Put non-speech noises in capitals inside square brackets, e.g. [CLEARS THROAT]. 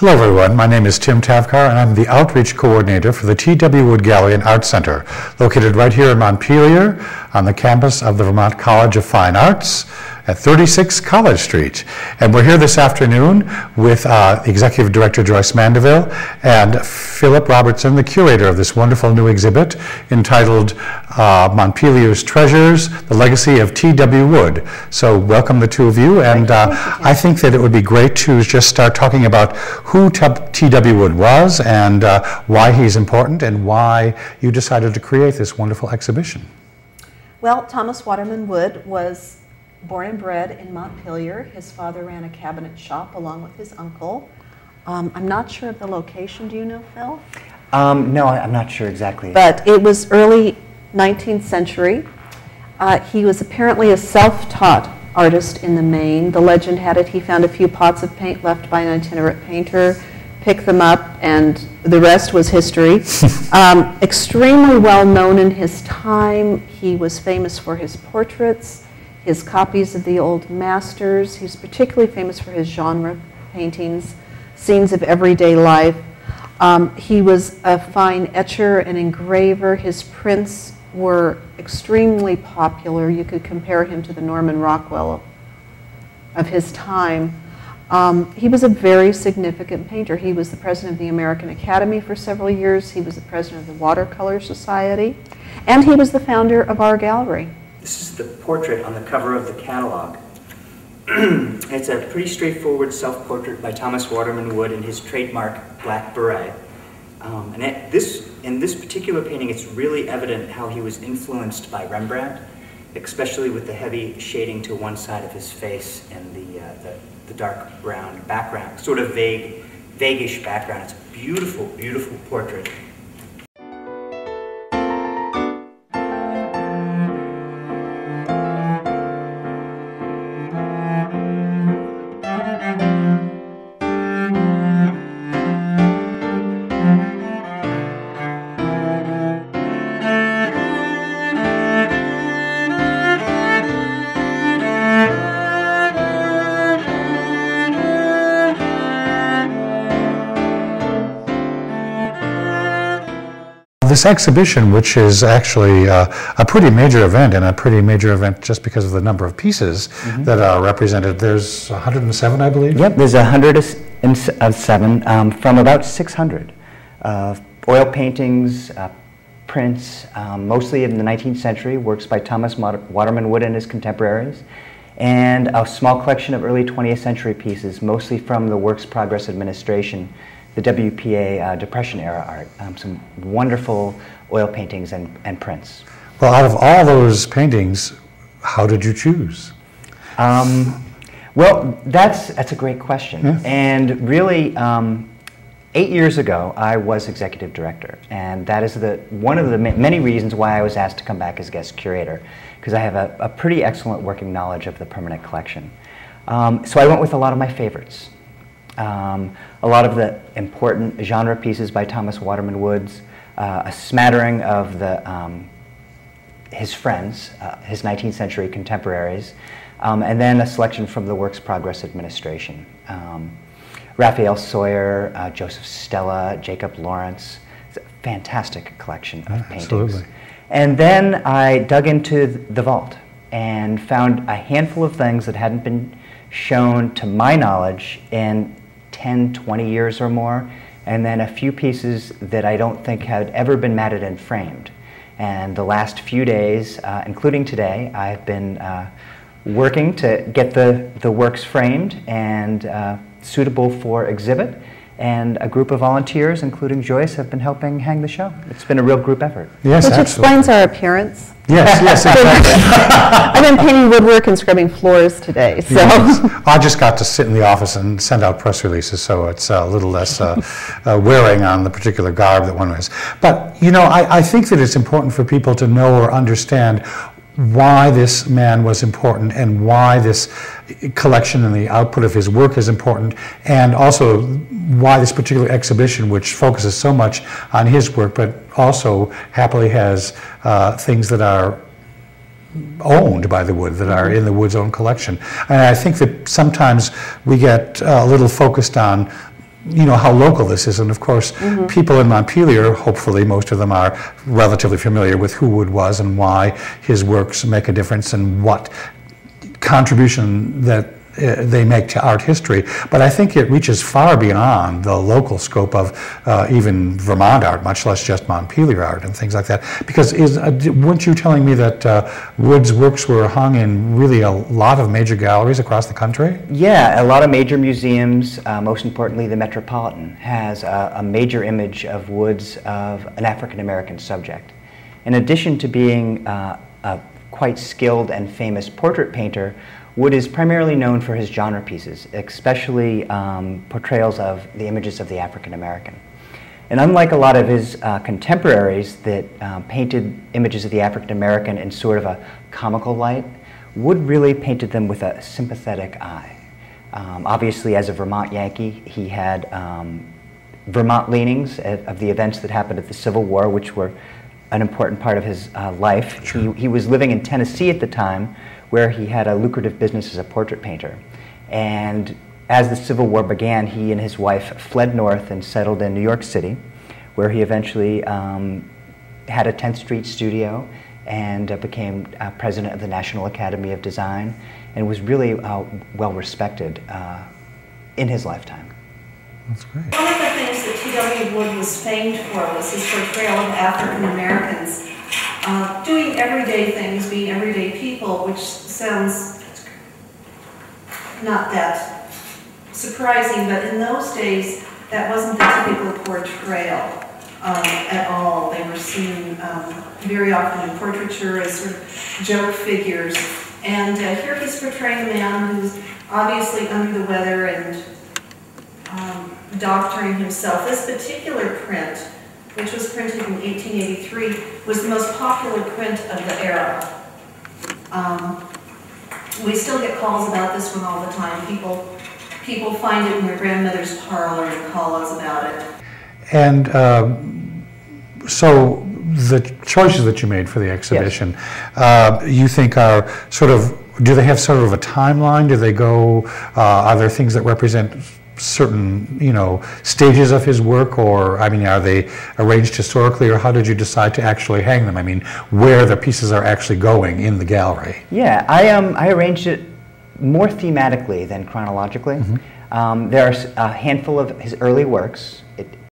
Hello, everyone. My name is Tim Tavkar, and I'm the Outreach Coordinator for the T.W. Wood Gallery and Art Center, located right here in Montpelier on the campus of the Vermont College of Fine Arts at 36 College Street. And we're here this afternoon with uh, Executive Director Joyce Mandeville and Philip Robertson, the curator of this wonderful new exhibit entitled uh, Montpelier's Treasures, The Legacy of T.W. Wood. So welcome the two of you, and uh, I think that it would be great to just start talking about who T.W. Wood was and uh, why he's important and why you decided to create this wonderful exhibition. Well, Thomas Waterman Wood was born and bred in Montpelier. His father ran a cabinet shop along with his uncle. Um, I'm not sure of the location. Do you know, Phil? Um, no, I'm not sure exactly. But it was early 19th century. Uh, he was apparently a self-taught artist in the main. The legend had it he found a few pots of paint left by an itinerant painter, picked them up, and the rest was history. [LAUGHS] um, extremely well known in his time. He was famous for his portraits his copies of the old masters. He's particularly famous for his genre paintings, scenes of everyday life. Um, he was a fine etcher and engraver. His prints were extremely popular. You could compare him to the Norman Rockwell of his time. Um, he was a very significant painter. He was the president of the American Academy for several years. He was the president of the Watercolor Society. And he was the founder of our gallery. This is the portrait on the cover of the catalog. [CLEARS THROAT] it's a pretty straightforward self-portrait by Thomas Waterman Wood in his trademark black beret. Um, and this, in this particular painting, it's really evident how he was influenced by Rembrandt, especially with the heavy shading to one side of his face and the, uh, the, the dark brown background, sort of vague, vaguish background. It's a beautiful, beautiful portrait. This exhibition, which is actually uh, a pretty major event and a pretty major event just because of the number of pieces mm -hmm. that are represented, there's 107, I believe? Yep, there's 107 um, from about 600. Uh, oil paintings, uh, prints, um, mostly in the 19th century, works by Thomas Waterman Wood and his contemporaries, and a small collection of early 20th century pieces, mostly from the Works Progress Administration the WPA uh, Depression era art, um, some wonderful oil paintings and, and prints. Well, out of all those paintings, how did you choose? Um, well, that's, that's a great question. Yeah. And really, um, eight years ago, I was executive director. And that is the, one of the many reasons why I was asked to come back as guest curator, because I have a, a, pretty excellent working knowledge of the permanent collection. Um, so I went with a lot of my favorites. Um, a lot of the important genre pieces by Thomas Waterman Woods, uh, a smattering of the, um, his friends, uh, his 19th century contemporaries, um, and then a selection from the Works Progress Administration. Um, Raphael Soyer, uh, Joseph Stella, Jacob Lawrence. It's a fantastic collection of paintings. Absolutely. And then I dug into the vault and found a handful of things that hadn't been shown to my knowledge in 10, 20 years or more, and then a few pieces that I don't think had ever been matted and framed. And the last few days, uh, including today, I've been uh, working to get the, the works framed and uh, suitable for exhibit and a group of volunteers, including Joyce, have been helping hang the show. It's been a real group effort. Yes, Which absolutely. explains our appearance. Yes, yes, [LAUGHS] exactly. I've been painting woodwork and scrubbing floors today, so. Yes. I just got to sit in the office and send out press releases, so it's a little less uh, uh, wearing on the particular garb that one wears. But, you know, I, I think that it's important for people to know or understand why this man was important and why this collection and the output of his work is important, and also why this particular exhibition, which focuses so much on his work, but also happily has uh, things that are owned by the wood, that are in the wood's own collection. And I think that sometimes we get uh, a little focused on you know how local this is, and of course, mm-hmm. people in Montpelier, hopefully most of them are relatively familiar with who Wood was and why his works make a difference and what contribution that uh, they make to art history. But I think it reaches far beyond the local scope of uh, even Vermont art, much less just Montpelier art and things like that. Because is uh, weren't you telling me that uh, Wood's works were hung in really a lot of major galleries across the country? Yeah, a lot of major museums, uh, most importantly the Metropolitan, has a, a major image of Woods of an African American subject. In addition to being a quite skilled and famous portrait painter, Wood is primarily known for his genre pieces, especially um, portrayals of the images of the African American. And unlike a lot of his uh, contemporaries that um, painted images of the African American in sort of a comical light, Wood really painted them with a sympathetic eye. Um, obviously, as a Vermont Yankee, he had um, Vermont leanings of of the events that happened at the Civil War, which were an important part of his uh, life. He, he was living in Tennessee at the time, where he had a lucrative business as a portrait painter. And as the Civil War began, he and his wife fled north and settled in New York City, where he eventually um, had a 10th Street studio and uh, became uh, president of the National Academy of Design and was really uh, well respected uh, in his lifetime. That's great. One of the things that T.W. Wood was famed for was his portrayal of African Americans uh, doing everyday things, being everyday people, which sounds not that surprising, but in those days, that wasn't the typical portrayal um, at all. They were seen um, very often in portraiture as sort of joke figures. And uh, here he's portraying a man who's obviously under the weather and um, doctoring himself. This particular print, which was printed in 1883, was the most popular print of the era. Um, we still get calls about this one all the time. People, people find it in their grandmother's parlor and call us about it. And um, so the choices that you made for the exhibition, uh, you think are sort of, do they have sort of a timeline? Do they go, uh, are there things that represent certain, you know, stages of his work? Or, I mean, are they arranged historically, or how did you decide to actually hang them? I mean, where the pieces are actually going in the gallery? Yeah, I, um, I arranged it more thematically than chronologically. Um, there are a handful of his early works.